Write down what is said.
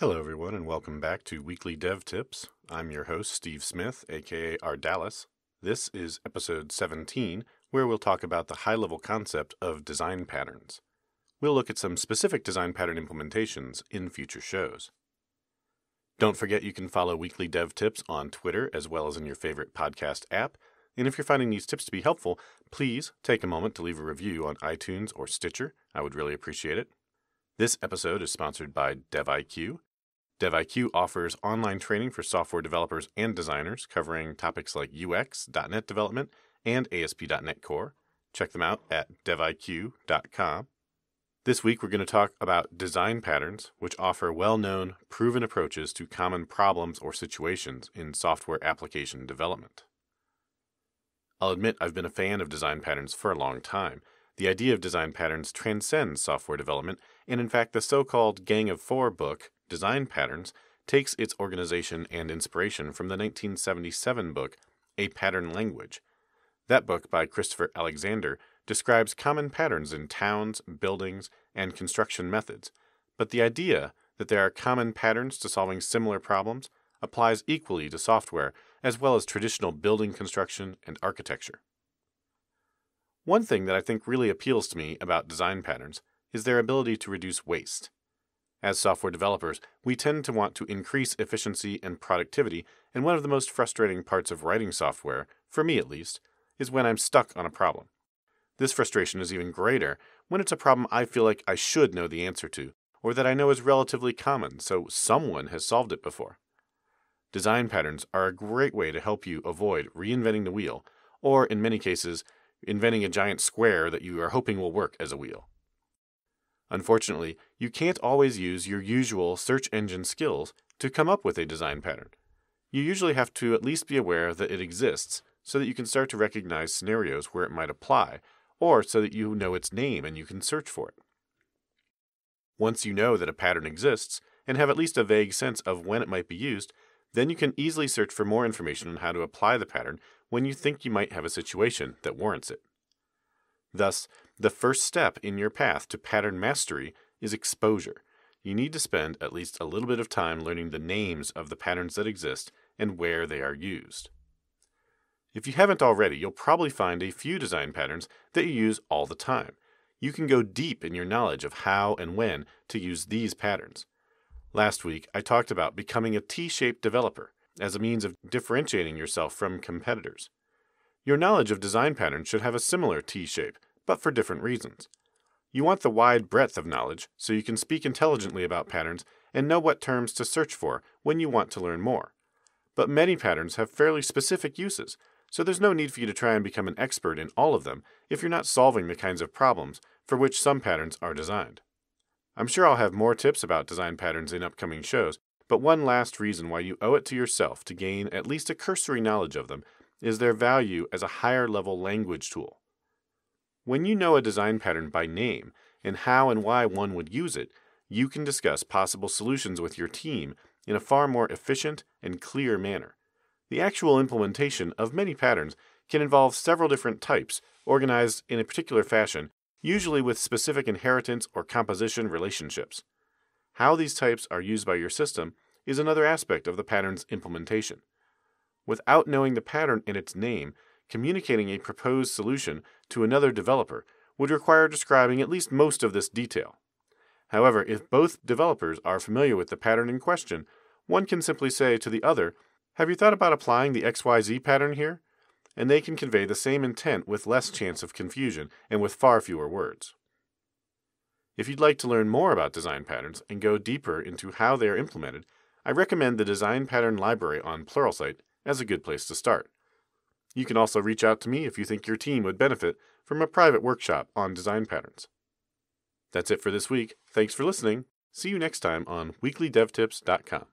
Hello, everyone, and welcome back to Weekly Dev Tips. I'm your host, Steve Smith, aka Ardalis. This is episode 17, where we'll talk about the high level concept of design patterns. We'll look at some specific design pattern implementations in future shows. Don't forget you can follow Weekly Dev Tips on Twitter as well as in your favorite podcast app. And if you're finding these tips to be helpful, please take a moment to leave a review on iTunes or Stitcher. I would really appreciate it. This episode is sponsored by DevIQ. DevIQ offers online training for software developers and designers covering topics like UX, .NET development, and ASP.NET Core. Check them out at deviq.com. This week we're going to talk about design patterns, which offer well-known, proven approaches to common problems or situations in software application development. I'll admit I've been a fan of design patterns for a long time. The idea of design patterns transcends software development, and in fact, the so called Gang of Four book Design Patterns takes its organization and inspiration from the 1977 book A Pattern Language. That book by Christopher Alexander describes common patterns in towns, buildings, and construction methods, but the idea that there are common patterns to solving similar problems applies equally to software as well as traditional building construction and architecture. One thing that I think really appeals to me about design patterns is their ability to reduce waste. As software developers, we tend to want to increase efficiency and productivity, and one of the most frustrating parts of writing software, for me at least, is when I'm stuck on a problem. This frustration is even greater when it's a problem I feel like I should know the answer to, or that I know is relatively common, so someone has solved it before. Design patterns are a great way to help you avoid reinventing the wheel, or in many cases, inventing a giant square that you are hoping will work as a wheel. Unfortunately, you can't always use your usual search engine skills to come up with a design pattern. You usually have to at least be aware that it exists so that you can start to recognize scenarios where it might apply, or so that you know its name and you can search for it. Once you know that a pattern exists and have at least a vague sense of when it might be used, then you can easily search for more information on how to apply the pattern when you think you might have a situation that warrants it. Thus, the first step in your path to pattern mastery is exposure. You need to spend at least a little bit of time learning the names of the patterns that exist and where they are used. If you haven't already, you'll probably find a few design patterns that you use all the time. You can go deep in your knowledge of how and when to use these patterns. Last week, I talked about becoming a T shaped developer as a means of differentiating yourself from competitors. Your knowledge of design patterns should have a similar T shape, but for different reasons. You want the wide breadth of knowledge so you can speak intelligently about patterns and know what terms to search for when you want to learn more. But many patterns have fairly specific uses, so there's no need for you to try and become an expert in all of them if you're not solving the kinds of problems for which some patterns are designed. I'm sure I'll have more tips about design patterns in upcoming shows, but one last reason why you owe it to yourself to gain at least a cursory knowledge of them is their value as a higher level language tool. When you know a design pattern by name and how and why one would use it, you can discuss possible solutions with your team in a far more efficient and clear manner. The actual implementation of many patterns can involve several different types, organized in a particular fashion, usually with specific inheritance or composition relationships. How these types are used by your system is another aspect of the pattern's implementation. Without knowing the pattern and its name, communicating a proposed solution to another developer would require describing at least most of this detail. However, if both developers are familiar with the pattern in question, one can simply say to the other, Have you thought about applying the XYZ pattern here? And they can convey the same intent with less chance of confusion and with far fewer words. If you'd like to learn more about design patterns and go deeper into how they are implemented, I recommend the Design Pattern Library on Pluralsight as a good place to start. You can also reach out to me if you think your team would benefit from a private workshop on design patterns. That's it for this week. Thanks for listening. See you next time on weeklydevtips.com.